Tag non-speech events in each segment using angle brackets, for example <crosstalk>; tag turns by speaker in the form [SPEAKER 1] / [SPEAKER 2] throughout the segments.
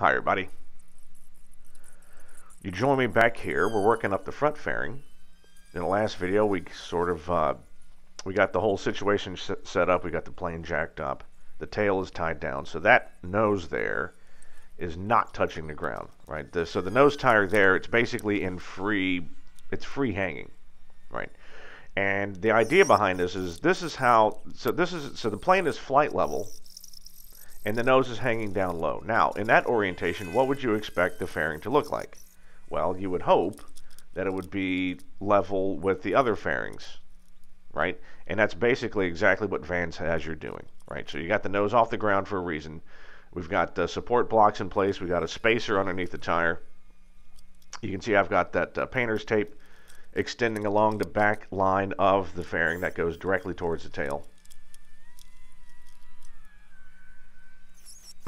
[SPEAKER 1] Hi everybody. You join me back here. We're working up the front fairing. In the last video, we sort of uh, we got the whole situation set up. We got the plane jacked up. The tail is tied down, so that nose there is not touching the ground, right? The, so the nose tire there, it's basically in free, it's free hanging, right? And the idea behind this is this is how, so this is, so the plane is flight level and the nose is hanging down low. Now, in that orientation, what would you expect the fairing to look like? Well, you would hope that it would be level with the other fairings, right? And that's basically exactly what Vans has you doing, right? So you got the nose off the ground for a reason. We've got the support blocks in place. We've got a spacer underneath the tire. You can see I've got that uh, painter's tape extending along the back line of the fairing that goes directly towards the tail.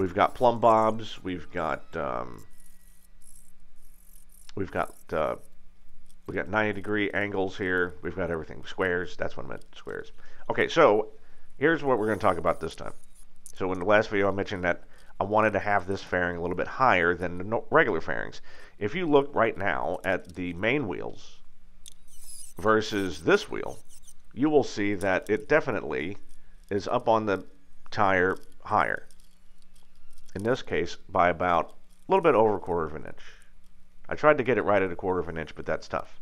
[SPEAKER 1] We've got plumb bobs. We've got um, we've got uh, we got 90 degree angles here. We've got everything squares. That's what I meant squares. Okay, so here's what we're going to talk about this time. So in the last video, I mentioned that I wanted to have this fairing a little bit higher than the regular fairings. If you look right now at the main wheels versus this wheel, you will see that it definitely is up on the tire higher. In this case, by about a little bit over a quarter of an inch. I tried to get it right at a quarter of an inch, but that's tough.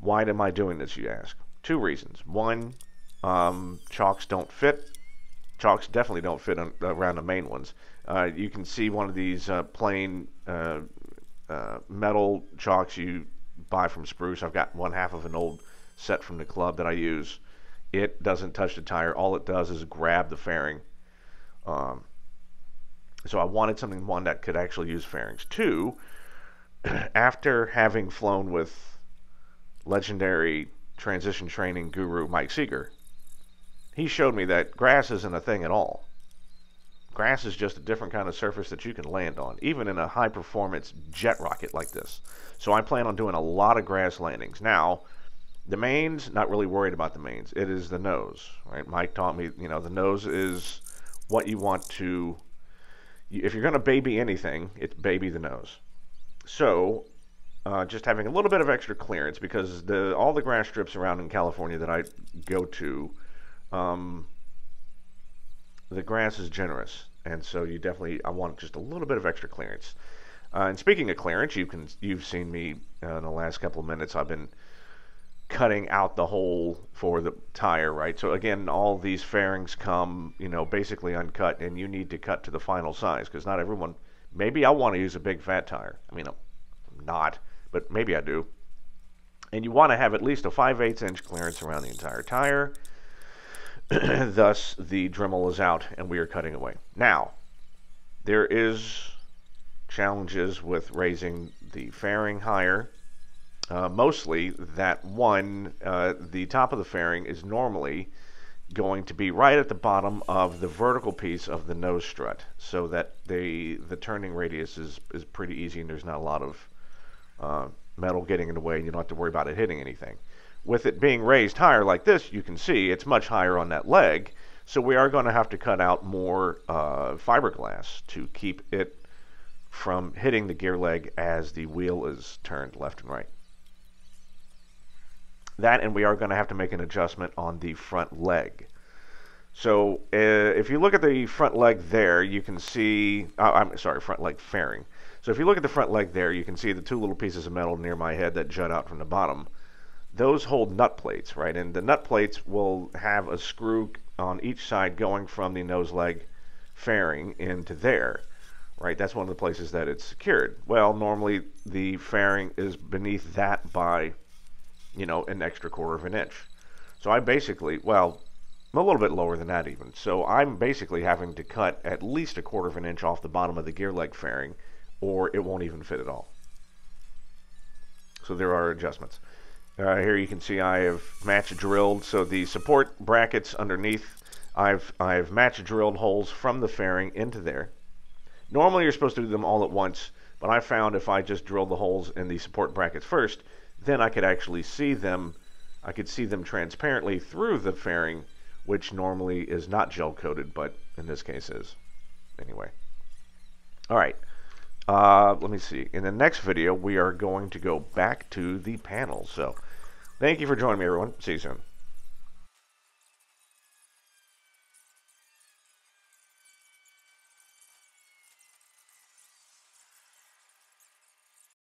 [SPEAKER 1] Why am I doing this, you ask? Two reasons. One, um, chocks don't fit. Chalks definitely don't fit on, around the main ones. Uh, you can see one of these uh, plain uh, uh, metal chalks you buy from Spruce. I've got one half of an old set from the club that I use. It doesn't touch the tire. All it does is grab the fairing. Um, so I wanted something, one, that could actually use fairings. Two, <clears throat> after having flown with legendary transition training guru Mike Seager, he showed me that grass isn't a thing at all. Grass is just a different kind of surface that you can land on, even in a high performance jet rocket like this. So I plan on doing a lot of grass landings. Now, the mains, not really worried about the mains. It is the nose, right? Mike taught me, you know, the nose is what you want to, if you're going to baby anything, it's baby the nose. So, uh, just having a little bit of extra clearance because the all the grass strips around in California that I go to, um, the grass is generous, and so you definitely I want just a little bit of extra clearance. Uh, and speaking of clearance, you can you've seen me uh, in the last couple of minutes. I've been cutting out the hole for the tire, right? So again, all these fairings come, you know, basically uncut, and you need to cut to the final size because not everyone Maybe I want to use a big fat tire. I mean, I'm not, but maybe I do. And you want to have at least a 5 8 inch clearance around the entire tire. <clears throat> Thus, the Dremel is out and we are cutting away. Now, there is challenges with raising the fairing higher. Uh, mostly that one, uh, the top of the fairing is normally going to be right at the bottom of the vertical piece of the nose strut so that the the turning radius is, is pretty easy and there's not a lot of uh, metal getting in the way and you don't have to worry about it hitting anything. With it being raised higher like this, you can see it's much higher on that leg, so we are going to have to cut out more uh, fiberglass to keep it from hitting the gear leg as the wheel is turned left and right. That and we are going to have to make an adjustment on the front leg. So uh, if you look at the front leg there, you can see, uh, I'm sorry, front leg fairing. So if you look at the front leg there, you can see the two little pieces of metal near my head that jut out from the bottom. Those hold nut plates, right? And the nut plates will have a screw on each side going from the nose leg fairing into there, right? That's one of the places that it's secured. Well, normally the fairing is beneath that by you know, an extra quarter of an inch. So I basically, well, a little bit lower than that even. So I'm basically having to cut at least a quarter of an inch off the bottom of the gear leg fairing, or it won't even fit at all. So there are adjustments. Uh, here you can see I have match drilled, so the support brackets underneath, I've, I've match drilled holes from the fairing into there. Normally you're supposed to do them all at once, but I found if I just drilled the holes in the support brackets first, then I could actually see them. I could see them transparently through the fairing, which normally is not gel coated, but in this case is. Anyway. All right. Uh, let me see. In the next video, we are going to go back to the panels. So thank you for joining me, everyone. See you soon.